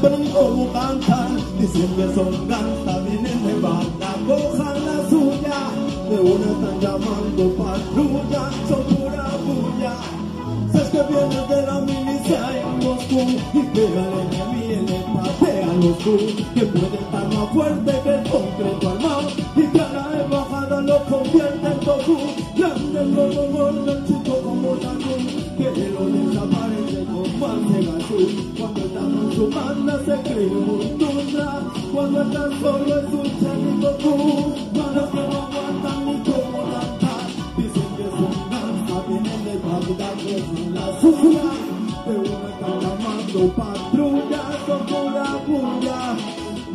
pero ni cómo cantan. Dicen que son gansas, vienen de banda, cojan la suya. De una están llamando patrulla, son pura bulla. Sabes que vienes de la milicia en Moscú y pégale que viene, patealos tú. Que puede estar más fuerte que el concreto armado y cada embajada lo convierte en Goku. Grande el chico como la Cuando está con su se cree un tundra, cuando está solo es un chanito Goku. Manos que no aguantan ni cómo cantar, dicen que son gansas, vienen de Bagdad, que son la suya. De una están llamando patrulla, son pura bulla.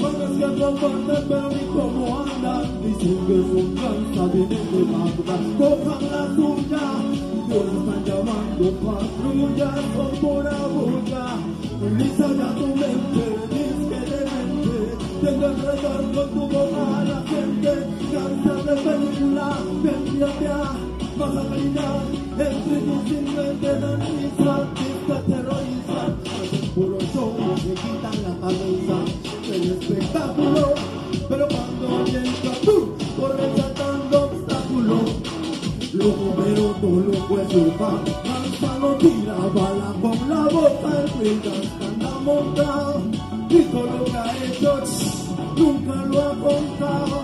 Manos que no aguantan, pero ni cómo andan, dicen que son gansas, vienen de Bagdad, cojan la suya. De una están llamando patrulla, son pura. Lisa ya tu mente, disque de mente, tengo enredar con tu boca a la gente, cansas de película, vendíate a baja calidad, entre tus inventos mis artistas terrorizan, hacen puro show, se quitan la cabeza del espectáculo, pero cuando llega tú, corre saltando obstáculos, loco pero todo lo puede va, no tira bala con la boca, el anda montado, que ha hecho, nunca lo ha contado.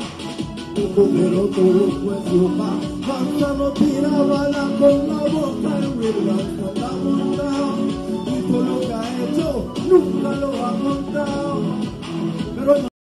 Pero todo lo puedo va, Basta no tira bala con la boca, el freelance anda montado, y todo lo que ha hecho, nunca lo ha contado. Pero